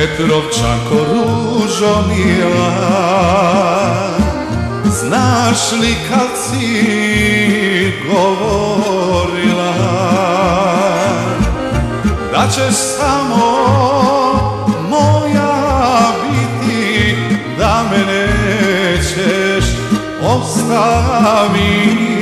Petrovčanko ružo mila Znaš li kad si govorila Da ćeš samo moja biti Da me nećeš ostaviti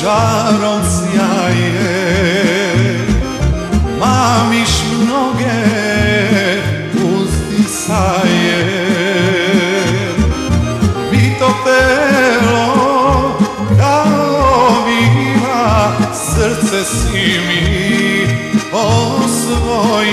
žarom sjaje. Mamiš mnoge uzdisaje Bito telo kao vila Srce si mi osvojila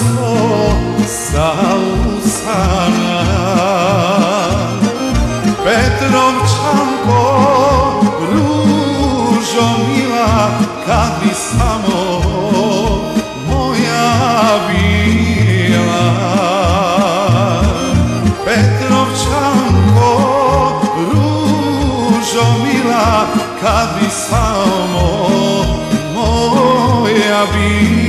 Medna roso sa usana. Petrovčanko ružo mila Kad bi samo. Moja bila Petrovčanko ružo mila Kad bi samo. Moja bila